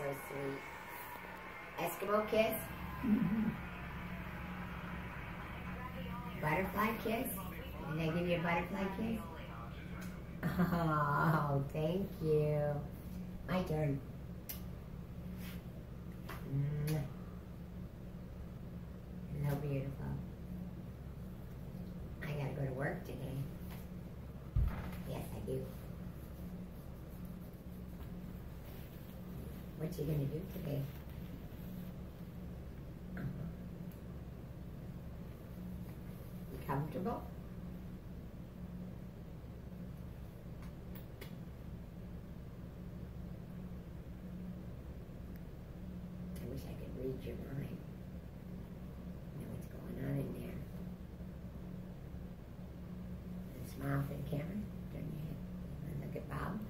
so sweet. Eskimo kiss? Butterfly kiss? Did I give you a butterfly kiss? Oh, thank you. My turn. Mm. So beautiful. I gotta go to work today. Yes, I do. What you gonna do today? You comfortable? I wish I could read your mind. Know what's going on in there. And smile for the camera. Turn your head. And look at Bob.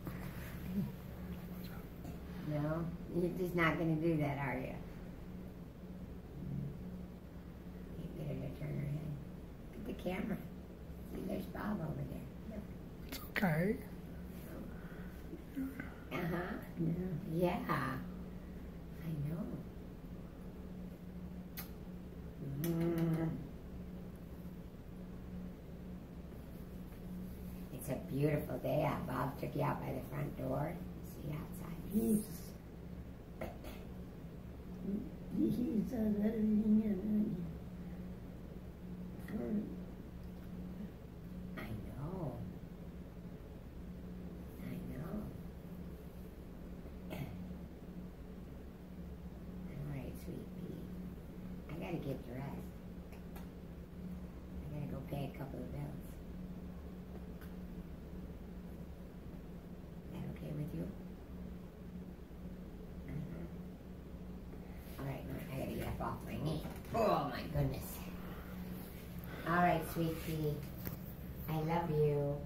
No? You're just not going to do that, are you? Get her to turn her head. Look at the camera. See, there's Bob over there. Look. It's okay. Uh-huh. Yeah. Yeah. I know. Mm. It's a beautiful day out. Bob took you out by the front door. See outside. He's I know. I know. All right, sweet pea. I gotta get dressed. I gotta go pay a couple of bills. Is that okay with you? Uh-huh. All right, I gotta get up off my knee. Oh my goodness. All right, sweet pea. I love you.